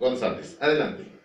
González. Adelante.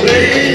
Please.